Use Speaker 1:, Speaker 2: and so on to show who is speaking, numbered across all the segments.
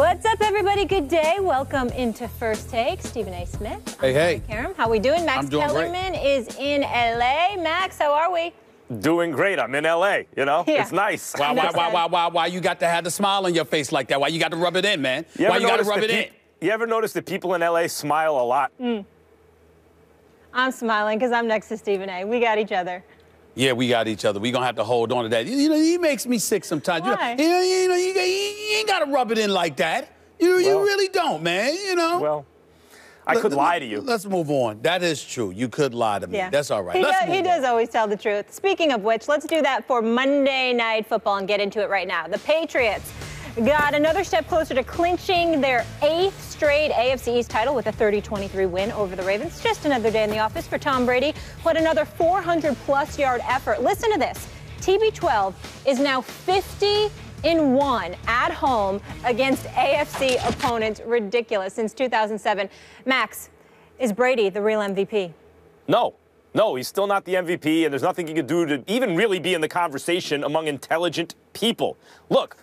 Speaker 1: What's up, everybody? Good day. Welcome into First Take. Stephen A. Smith.
Speaker 2: Hey, hey.
Speaker 1: Qerim, how we doing? Max
Speaker 2: I'm doing great.
Speaker 1: Kellerman is in LA. Max, how are we?
Speaker 3: Doing great. I'm in LA. You know,
Speaker 1: Yeah.
Speaker 3: it's nice.
Speaker 2: Why, why, why, why, why, why you got to have the smile on your face like that? Why you got to rub it in, man?
Speaker 3: You
Speaker 2: why you got to rub it
Speaker 3: that
Speaker 2: in?
Speaker 3: You ever notice that people in LA smile a lot?
Speaker 1: Mm. I'm smiling because I'm next to Stephen A. We got each other.
Speaker 2: Yeah, we got each other. We gonna have to hold on to that. You, you know, he makes me sick sometimes. You know-
Speaker 1: Why?
Speaker 2: You know, you, know, you, you ain't gotta rub it in like that. You, you really don't, man. You know.
Speaker 3: Well, I could
Speaker 2: let-
Speaker 3: lie to you.
Speaker 2: Let's move on. That is true. You could lie to me.
Speaker 1: Yeah.
Speaker 2: That's all right.
Speaker 1: He,
Speaker 2: Let's
Speaker 1: does, he
Speaker 2: move
Speaker 1: does always tell the truth. Speaking of which, let's do that for Monday Night Football and get into it right now. The Patriots got another step closer to clinching their eighth straight AFC East title with a 30-23 win over the Ravens. Just another day in the office for Tom Brady. What another 400-plus yard effort. Listen to this. TB12 is now 50 in one at home against AFC opponents. Ridiculous since 2007. Max, is Brady the real MVP?
Speaker 3: No. No, he's still not the MVP, and there's nothing he could do to even really be in the conversation among intelligent people. Look,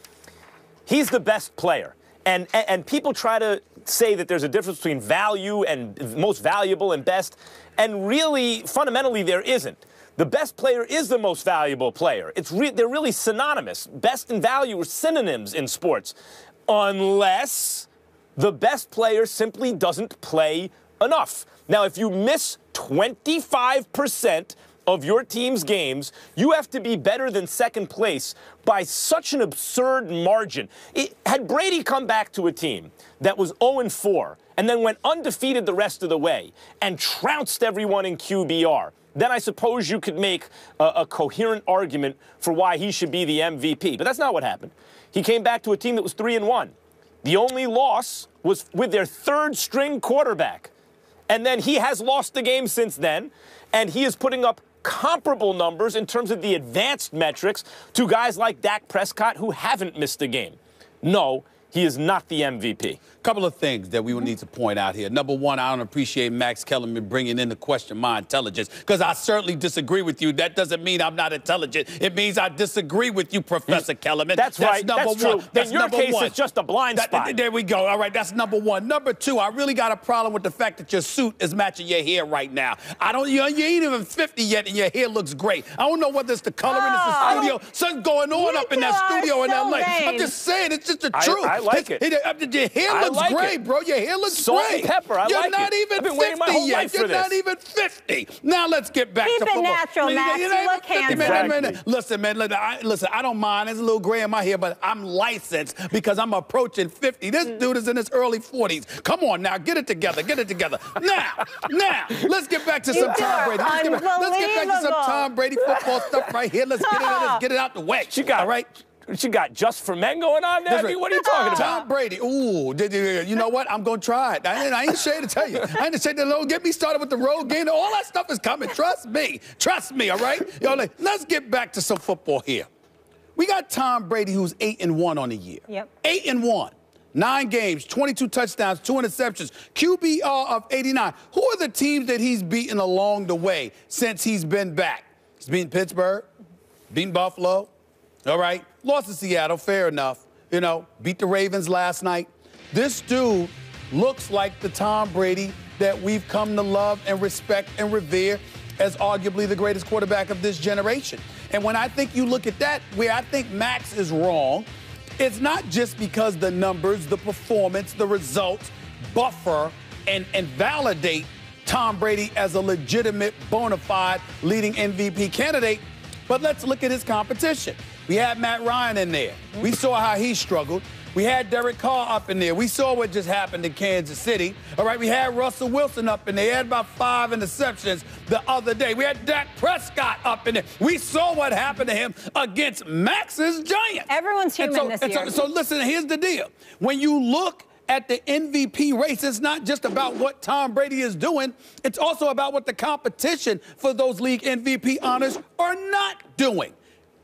Speaker 3: he's the best player. And, and, people try to say that there's a difference between value and most valuable and best. And really, fundamentally, there isn't. The best player is the most valuable player. It's re- they're really synonymous. Best and value are synonyms in sports. Unless the best player simply doesn't play enough. Now, if you miss 25% of your team's games, you have to be better than second place by such an absurd margin. It, had Brady come back to a team that was 0 4 and then went undefeated the rest of the way and trounced everyone in QBR, then I suppose you could make a, a coherent argument for why he should be the MVP. But that's not what happened. He came back to a team that was 3 and 1. The only loss was with their third string quarterback. And then he has lost the game since then, and he is putting up comparable numbers in terms of the advanced metrics to guys like Dak Prescott who haven't missed a game. No, he is not the MVP.
Speaker 2: A couple of things that we would need to point out here. Number one, I don't appreciate Max Kellerman bringing in the question my intelligence because I certainly disagree with you. That doesn't mean I'm not intelligent. It means I disagree with you, Professor Kellerman.
Speaker 3: That's right.
Speaker 2: number
Speaker 3: That's
Speaker 2: one.
Speaker 3: true.
Speaker 2: That's
Speaker 3: In your
Speaker 2: number
Speaker 3: case,
Speaker 2: one.
Speaker 3: it's just a blind
Speaker 2: That-
Speaker 3: spot.
Speaker 2: there we go. All right, that's number one. Number two, I really got a problem with the fact that your suit is matching your hair right now. I don't. You, you ain't even 50 yet, and your hair looks great. I don't know whether it's the coloring, it's the
Speaker 1: Oh.
Speaker 2: studio. Something's going on up in that studio in
Speaker 1: so
Speaker 2: LA. I'm just saying, it's just the
Speaker 3: I-
Speaker 2: truth.
Speaker 3: I like
Speaker 2: It's-
Speaker 3: it.
Speaker 2: uh, Your hair
Speaker 3: I
Speaker 2: looks
Speaker 3: like
Speaker 2: great,
Speaker 3: it.
Speaker 2: bro. Your hair looks
Speaker 3: Salt
Speaker 2: great.
Speaker 3: and pepper, I
Speaker 2: You're
Speaker 3: like
Speaker 2: not
Speaker 3: it.
Speaker 2: even
Speaker 3: I've been
Speaker 2: 50
Speaker 3: my whole
Speaker 2: yet.
Speaker 3: life for
Speaker 2: You're not
Speaker 3: this.
Speaker 2: even 50. Now let's get back
Speaker 1: Keep
Speaker 2: to
Speaker 1: it
Speaker 2: football.
Speaker 1: natural,
Speaker 2: You're
Speaker 1: Max.
Speaker 2: not
Speaker 1: You look
Speaker 2: 50, man,
Speaker 1: handsome.
Speaker 2: man, man. Listen, man. Listen I, listen, I don't mind. There's a little gray in my hair, but I'm licensed because I'm approaching 50. This
Speaker 1: Mm.
Speaker 2: dude is in his early 40s. Come on now, get it together. Get it together. Now, now, let's get back to
Speaker 1: You
Speaker 2: some Tom Brady. Let's get, back, let's get back to some. Tom Brady football stuff right here. Let's get it. Let's get it out the way.
Speaker 3: She got
Speaker 2: all right.
Speaker 3: She got just for men going on there. I mean, what are you talking about?
Speaker 2: Tom Brady. Ooh, did you, you know what? I'm gonna try it. I ain't, I ain't ashamed to tell you. I ain't ashamed to don't get me started with the road game. All that stuff is coming. Trust me. Trust me. All right. Yo, like, let's get back to some football here. We got Tom Brady, who's eight and one on the year.
Speaker 1: Yep.
Speaker 2: Eight and one. Nine games, 22 touchdowns, two interceptions, QBR of 89. Who are the teams that he's beaten along the way since he's been back? He's beaten Pittsburgh, beaten Buffalo, all right. Lost to Seattle, fair enough. You know, beat the Ravens last night. This dude looks like the Tom Brady that we've come to love and respect and revere as arguably the greatest quarterback of this generation. And when I think you look at that, where I think Max is wrong, it's not just because the numbers, the performance, the results buffer and, and validate Tom Brady as a legitimate, bona fide leading MVP candidate. But let's look at his competition. We had Matt Ryan in there. We saw how he struggled. We had Derek Carr up in there. We saw what just happened in Kansas City. All right, we had Russell Wilson up in there. He had about five interceptions the other day. We had Dak Prescott up in there. We saw what happened to him against Max's Giants.
Speaker 1: Everyone's human
Speaker 2: so,
Speaker 1: this
Speaker 2: and so- so listen, here's the deal. When you look at the MVP race, it's not just about what Tom Brady is doing, it's also about what the competition for those league MVP honors are not doing.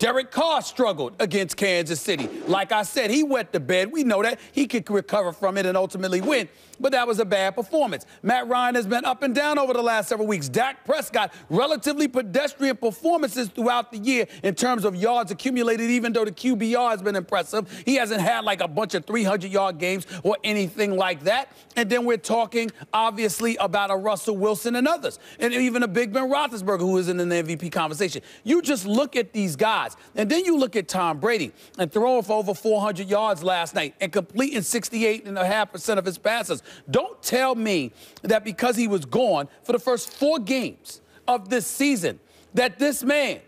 Speaker 2: Derek Carr struggled against Kansas City. Like I said, he wet the bed. We know that. He could recover from it and ultimately win but that was a bad performance. Matt Ryan has been up and down over the last several weeks. Dak Prescott, relatively pedestrian performances throughout the year in terms of yards accumulated, even though the QBR has been impressive. He hasn't had like a bunch of 300 yard games or anything like that. And then we're talking, obviously, about a Russell Wilson and others, and even a Big Ben Roethlisberger who is in the MVP conversation. You just look at these guys, and then you look at Tom Brady and throwing for over 400 yards last night and completing 68.5% of his passes. Don't tell me that because he was gone for the first four games of this season, that this man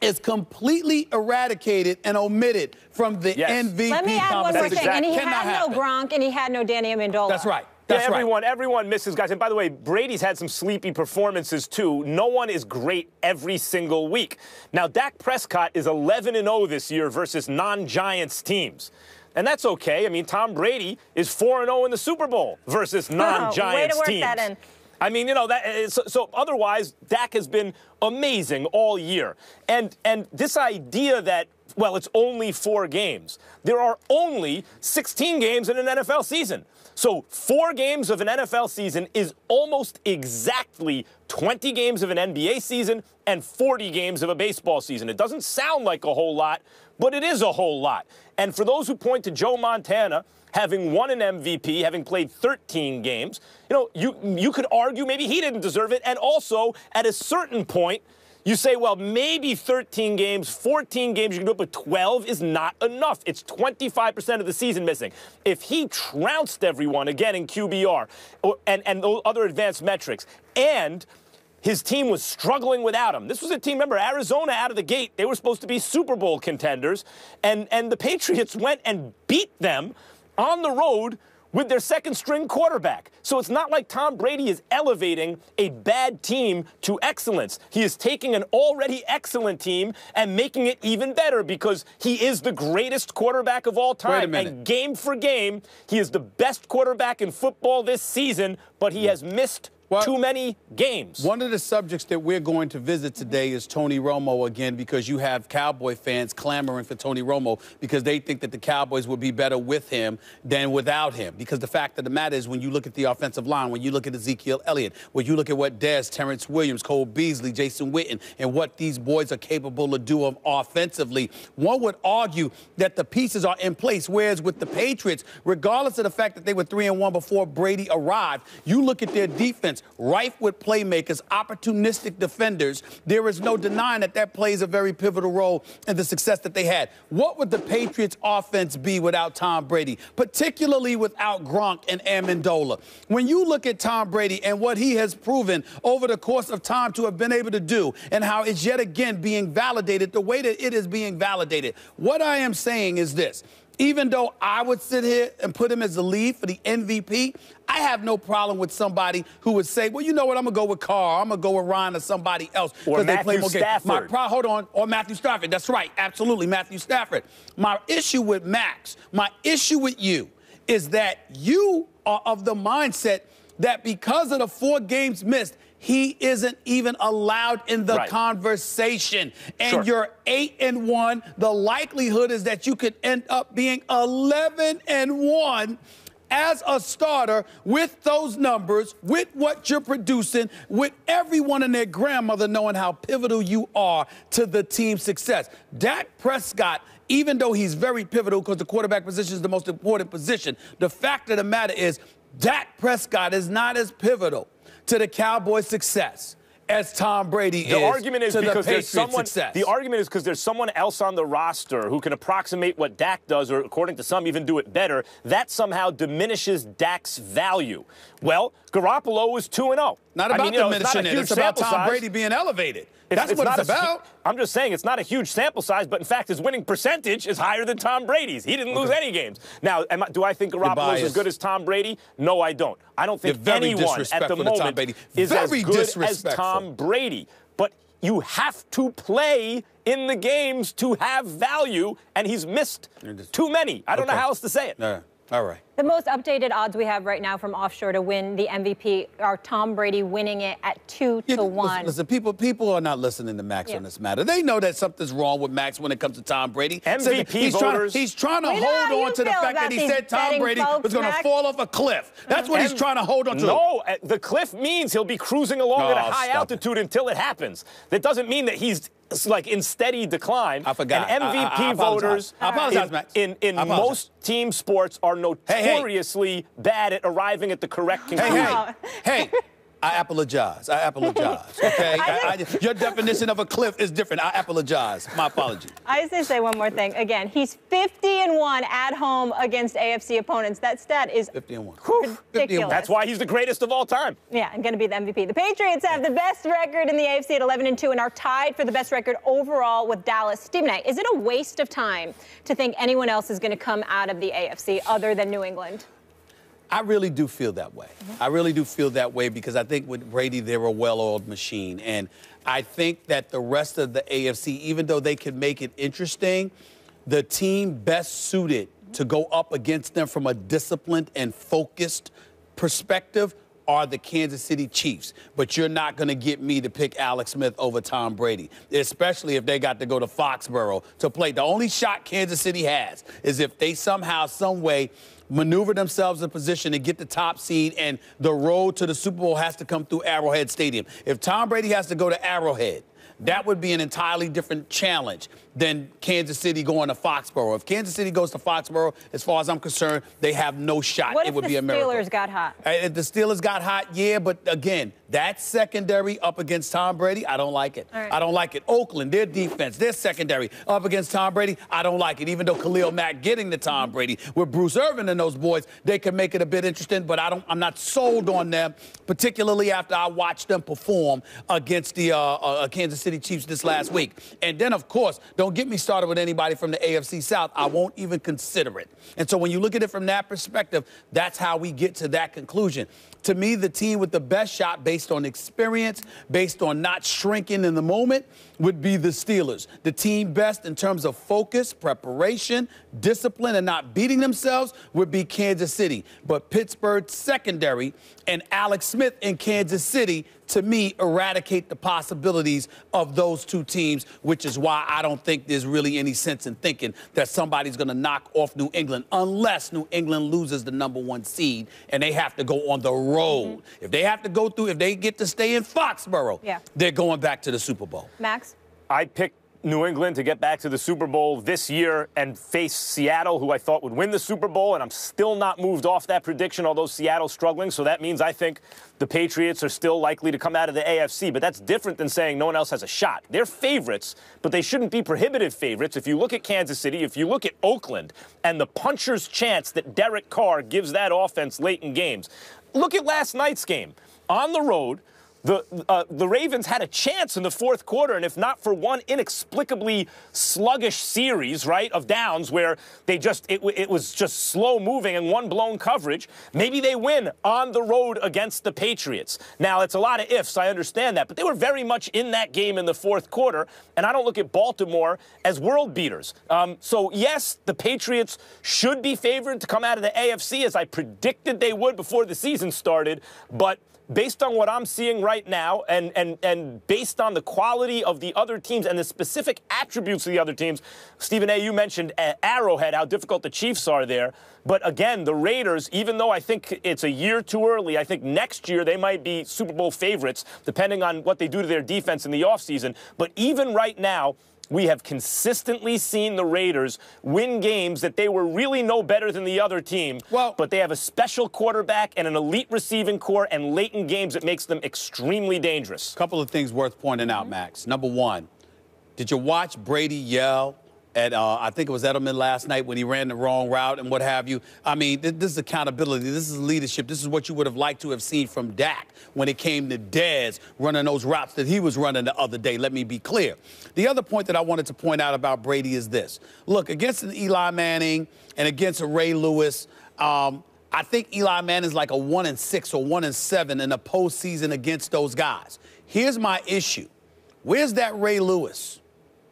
Speaker 2: is completely eradicated and omitted from the
Speaker 3: yes.
Speaker 2: MVP
Speaker 1: Let me add one more thing. And he
Speaker 2: Cannot
Speaker 1: had
Speaker 2: happen.
Speaker 1: no Gronk and he had no Danny Amendola.
Speaker 2: That's right.
Speaker 3: That's
Speaker 2: yeah,
Speaker 3: everyone,
Speaker 2: right.
Speaker 3: everyone misses guys. And by the way, Brady's had some sleepy performances too. No one is great every single week. Now, Dak Prescott is 11 and 0 this year versus non-Giants teams. And that's okay. I mean, Tom Brady is 4 0 in the Super Bowl versus non Giants
Speaker 1: work
Speaker 3: teams.
Speaker 1: that in.
Speaker 3: I mean, you know that. Uh, so, so, otherwise, Dak has been amazing all year, and and this idea that well, it's only four games. There are only 16 games in an NFL season. So four games of an NFL season is almost exactly 20 games of an NBA season and 40 games of a baseball season. It doesn't sound like a whole lot, but it is a whole lot. And for those who point to Joe Montana having won an MVP, having played 13 games, you know, you you could argue maybe he didn't deserve it. And also, at a certain point, you say, well, maybe 13 games, 14 games you can do it, but 12 is not enough. It's 25% of the season missing. If he trounced everyone again in QBR or, and, and other advanced metrics, and his team was struggling without him. This was a team, remember, Arizona out of the gate, they were supposed to be Super Bowl contenders, and, and the Patriots went and beat them on the road with their second string quarterback. So it's not like Tom Brady is elevating a bad team to excellence. He is taking an already excellent team and making it even better because he is the greatest quarterback of all time. And game for game, he is the best quarterback in football this season, but he has missed well, too many games.
Speaker 2: One of the subjects that we're going to visit today is Tony Romo again because you have Cowboy fans clamoring for Tony Romo because they think that the Cowboys would be better with him than without him. Because the fact of the matter is, when you look at the offensive line, when you look at Ezekiel Elliott, when you look at what Dez, Terrence Williams, Cole Beasley, Jason Witten, and what these boys are capable of doing offensively, one would argue that the pieces are in place. Whereas with the Patriots, regardless of the fact that they were three and one before Brady arrived, you look at their defense defense, rife with playmakers, opportunistic defenders. There is no denying that that plays a very pivotal role in the success that they had. What would the Patriots offense be without Tom Brady, particularly without Gronk and Amendola? When you look at Tom Brady and what he has proven over the course of time to have been able to do and how it's yet again being validated the way that it is being validated, what I am saying is this even though I would sit here and put him as the lead for the MVP, I have no problem with somebody who would say, well, you know what, I'm going to go with Carr, I'm going to go with Ryan or somebody else
Speaker 3: because they play more games.
Speaker 2: My pro- hold on, or Matthew Stafford. That's right, absolutely, Matthew Stafford. My issue with Max, my issue with you is that you are of the mindset that because of the four games missed, he isn't even allowed in the right. conversation. And sure. you're eight and one. The likelihood is that you could end up being 11 and one as a starter with those numbers, with what you're producing, with everyone and their grandmother knowing how pivotal you are to the team's success. Dak Prescott even though he's very pivotal because the quarterback position is the most important position, the fact of the matter is Dak Prescott is not as pivotal to the Cowboys' success as Tom Brady
Speaker 3: the
Speaker 2: is.
Speaker 3: Argument is because
Speaker 2: the
Speaker 3: there's someone.
Speaker 2: Success.
Speaker 3: The argument is because there's someone else on the roster who can approximate what Dak does, or according to some, even do it better. That somehow diminishes Dak's value. Well, Garoppolo is two and zero.
Speaker 2: Oh. Not about I mean, diminishing know, it's it. It's about Tom size. Brady being elevated. It's, That's it's what it's about.
Speaker 3: I'm just saying it's not a huge sample size, but in fact, his winning percentage is higher than Tom Brady's. He didn't okay. lose any games. Now, I, do I think Garoppolo is as good as Tom Brady? No, I don't. I don't think anyone at the moment is very as good as Tom Brady. But you have to play in the games to have value, and he's missed too many. I don't okay. know how else to say it.
Speaker 2: All right.
Speaker 1: The most updated odds we have right now from offshore to win the MVP are Tom Brady winning it at two
Speaker 2: Yeah,
Speaker 1: to
Speaker 2: listen,
Speaker 1: one.
Speaker 2: Listen, people, people are not listening to Max
Speaker 1: Yeah.
Speaker 2: on this matter. They know that something's wrong with Max when it comes to Tom Brady.
Speaker 3: MVP
Speaker 2: he's Trying, he's trying to
Speaker 1: We
Speaker 2: hold on to the fact that
Speaker 1: about
Speaker 2: he said Tom Brady
Speaker 1: folks,
Speaker 2: was going to fall off a cliff. That's what he's trying to hold on to.
Speaker 3: No, uh, the cliff means he'll be cruising along at a
Speaker 2: Oh,
Speaker 3: high
Speaker 2: stop it.
Speaker 3: altitude until it happens. That doesn't mean that he's like in steady decline.
Speaker 2: I forgot.
Speaker 3: And
Speaker 2: I- I-
Speaker 3: MVP
Speaker 2: I
Speaker 3: voters
Speaker 2: I apologize,
Speaker 3: in, in, in
Speaker 2: I apologize.
Speaker 3: most team sports are
Speaker 2: Hey, hey.
Speaker 3: notoriously bad at arriving at the correct conclusion.
Speaker 1: Wow.
Speaker 2: hey, hey. I apologize. I apologize. Okay. I I- your definition of a cliff is different. I apologize. My apology.
Speaker 1: I just need to say one more thing. Again, he's 50 and 1 at home against AFC opponents. That stat is
Speaker 2: 50 and 1.
Speaker 1: ridiculous.
Speaker 3: That's why he's the greatest of all time.
Speaker 1: Yeah, and going to be the MVP. The Patriots have the best record in the AFC at 11 and 2 and are tied for the best record overall with Dallas. Stephen A, is it a waste of time to think anyone else is going to come out of the AFC other than New England?
Speaker 2: I really do feel that way. Mm-hmm. I really do feel that way because I think with Brady, they're a well oiled machine. And I think that the rest of the AFC, even though they can make it interesting, the team best suited mm-hmm. to go up against them from a disciplined and focused perspective are the Kansas City Chiefs. But you're not going to get me to pick Alex Smith over Tom Brady, especially if they got to go to Foxborough to play. The only shot Kansas City has is if they somehow, some way, maneuver themselves in position to get the top seed, and the road to the Super Bowl has to come through Arrowhead Stadium. If Tom Brady has to go to Arrowhead, that would be an entirely different challenge than Kansas City going to Foxborough. If Kansas City goes to Foxborough, as far as I'm concerned, they have no shot.
Speaker 1: What
Speaker 2: it
Speaker 1: if
Speaker 2: would
Speaker 1: the
Speaker 2: be a miracle.
Speaker 1: Steelers got hot?
Speaker 2: Uh, If the Steelers got hot, yeah, but again, that secondary up against Tom Brady, I don't like it.
Speaker 1: Right.
Speaker 2: I don't like it. Oakland, their defense, their secondary up against Tom Brady, I don't like it. Even though Khalil Mack getting to Tom Brady with Bruce Irvin and those boys, they can make it a bit interesting, but I don't. I'm not sold on them, particularly after I watched them perform against the uh, uh, Kansas City Chiefs this last week. And then, of course, don't get me started with anybody from the AFC South. I won't even consider it. And so when you look at it from that perspective, that's how we get to that conclusion. To me, the team with the best shot based on experience, based on not shrinking in the moment, would be the Steelers. The team best in terms of focus, preparation, discipline, and not beating themselves would be Kansas City. But Pittsburgh's secondary and Alex Smith in Kansas City, to me, eradicate the possibilities of those two teams, which is why I don't think there's really any sense in thinking that somebody's going to knock off New England unless New England loses the number one seed and they have to go on the road. If they have to go through, if they get to stay in Foxborough,
Speaker 1: Yeah.
Speaker 2: they're going back to the Super Bowl.
Speaker 1: Max?
Speaker 3: I picked New England to get back to the Super Bowl this year and face Seattle, who I thought would win the Super Bowl, and I'm still not moved off that prediction, although Seattle's struggling. So that means I think the Patriots are still likely to come out of the AFC. But that's different than saying no one else has a shot. They're favorites, but they shouldn't be prohibitive favorites. If you look at Kansas City, if you look at Oakland, and the puncher's chance that Derek Carr gives that offense late in games, look at last night's game. On the road, the, uh, the Ravens had a chance in the fourth quarter, and if not for one inexplicably sluggish series, right, of downs where they just it, it was just slow moving and one blown coverage, maybe they win on the road against the Patriots. Now it's a lot of ifs, I understand that, but they were very much in that game in the fourth quarter, and I don't look at Baltimore as world beaters. Um, so yes, the Patriots should be favored to come out of the AFC as I predicted they would before the season started, but based on what I'm seeing right now and, and, and based on the quality of the other teams and the specific attributes of the other teams, Stephen A., you mentioned uh, Arrowhead, how difficult the Chiefs are there. But again, the Raiders, even though I think it's a year too early, I think next year they might be Super Bowl favorites, depending on what they do to their defense in the offseason. But even right now, we have consistently seen the Raiders win games that they were really no better than the other team.
Speaker 2: Well-
Speaker 3: but they have a special quarterback and an elite receiving core and late in games that makes them extremely dangerous.
Speaker 2: A couple of things worth pointing out, Max. Number one, did you watch Brady yell at, uh, I think it was Edelman last night when he ran the wrong route and what have you? I mean, th- this is accountability. This is leadership. This is what you would have liked to have seen from Dak when it came to Dez running those routes that he was running the other day. Let me be clear. The other point that I wanted to point out about Brady is this. Look, against an Eli Manning and against a Ray Lewis, um, I think Eli Manning's like a one and six or one and seven in the postseason against those guys. Here's my issue. Where's that Ray Lewis?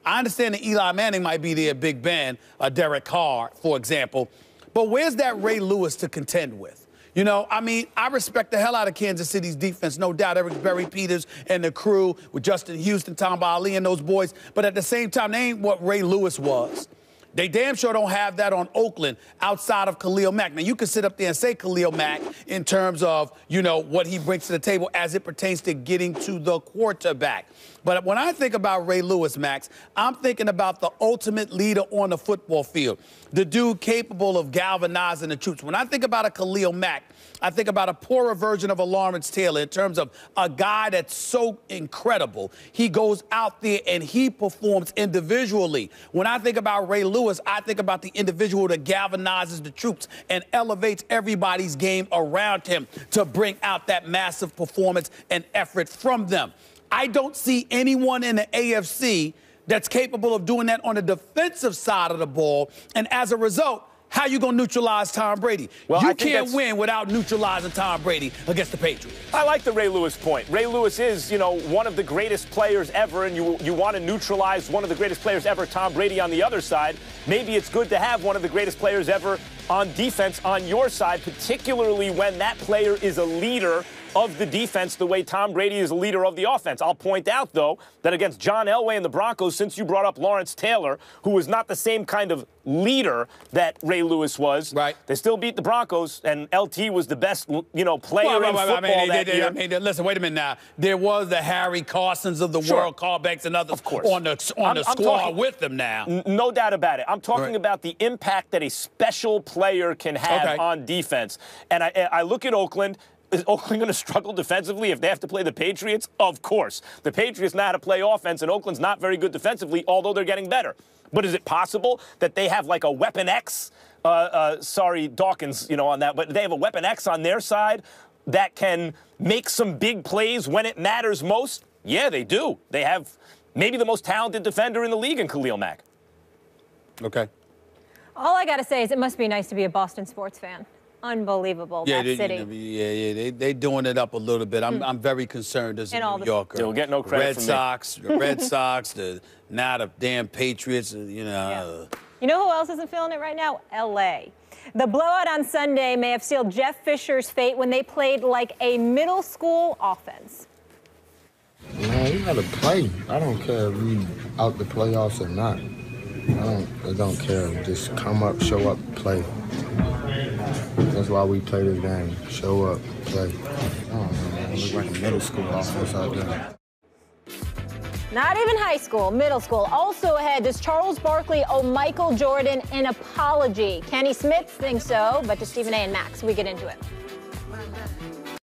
Speaker 2: I understand that Eli Manning might be there, Big Ben, uh, Derek Carr, for example. But where's that Ray Lewis to contend with? You know, I mean, I respect the hell out of Kansas City's defense, no doubt. Eric Berry Peters and the crew with Justin Houston, Tamba Hali, and those boys. But at the same time, they ain't what Ray Lewis was. They damn sure don't have that on Oakland outside of Khalil Mack. Now, you can sit up there and say Khalil Mack in terms of, you know, what he brings to the table as it pertains to getting to the quarterback. But when I think about Ray Lewis, Max, I'm thinking about the ultimate leader on the football field, the dude capable of galvanizing the troops. When I think about a Khalil Mack, I think about a poorer version of a Lawrence Taylor in terms of a guy that's so incredible. He goes out there and he performs individually. When I think about Ray Lewis, I think about the individual that galvanizes the troops and elevates everybody's game around him to bring out that massive performance and effort from them. I don't see anyone in the AFC that's capable of doing that on the defensive side of the ball. And as a result, how you gonna neutralize Tom Brady? Well, you can't win without neutralizing Tom Brady against the Patriots.
Speaker 3: I like the Ray Lewis point. Ray Lewis is, you know, one of the greatest players ever, and you you want to neutralize one of the greatest players ever, Tom Brady, on the other side. Maybe it's good to have one of the greatest players ever on defense on your side, particularly when that player is a leader of the defense the way Tom Brady is a leader of the offense. I'll point out, though, that against John Elway and the Broncos, since you brought up Lawrence Taylor, who was not the same kind of leader that Ray Lewis was,
Speaker 2: right.
Speaker 3: they still beat the Broncos, and LT was the best, you know, player well, in well, football I mean, that
Speaker 2: they,
Speaker 3: year.
Speaker 2: I mean, listen, wait a minute now. There was the Harry Carsons of the
Speaker 3: sure.
Speaker 2: world, Carl Banks and others
Speaker 3: of course.
Speaker 2: on the on I'm, the squad talking, with them now.
Speaker 3: No doubt about it. I'm talking right. about the impact that a special player can have okay. on defense. And I, I look at Oakland is Oakland going to struggle defensively if they have to play the Patriots? Of course. The Patriots know how to play offense, and Oakland's not very good defensively, although they're getting better. But is it possible that they have like a weapon X? Uh, uh, sorry, Dawkins, you know, on that, but they have a weapon X on their side that can make some big plays when it matters most? Yeah, they do. They have maybe the most talented defender in the league in Khalil Mack.
Speaker 2: Okay.
Speaker 1: All I got to say is it must be nice to be a Boston sports fan unbelievable.
Speaker 2: Yeah,
Speaker 1: that
Speaker 2: they,
Speaker 1: city.
Speaker 2: yeah, yeah, they they doing it up a little bit. I'm mm. I'm very concerned as a New Yorker.
Speaker 3: They'll get no credit
Speaker 2: Red Sox, the Red Sox, the not the damn Patriots. Uh, you know. Yeah.
Speaker 1: You know who else isn't feeling it right now? L.A. The blowout on Sunday may have sealed Jeff Fisher's fate when they played like a middle school offense.
Speaker 4: Man, you gotta play. I don't care if we out the playoffs or not. I don't, I don't care. Just come up, show up, play. That's why we play this game. Show up, play. Look like a middle school out there.
Speaker 1: Not even high school, middle school. Also ahead, does Charles Barkley owe Michael Jordan an apology? Kenny Smith thinks so, but to Stephen A. and Max, we get into it.